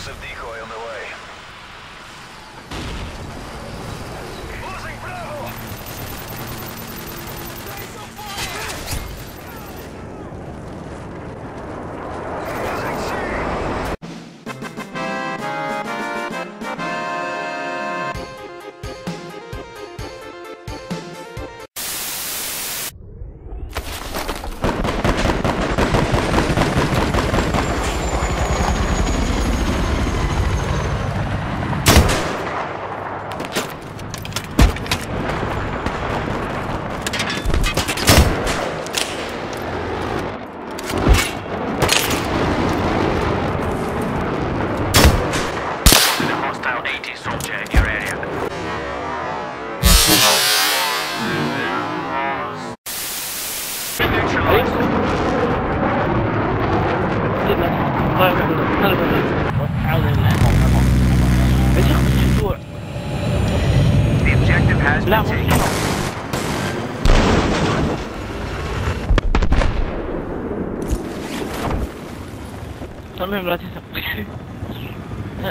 Explosive decoy on the way. 快快快快快快！还有人来，好快跑！没事，去住了。来，我们去。Eu não lembro até essa porra. É,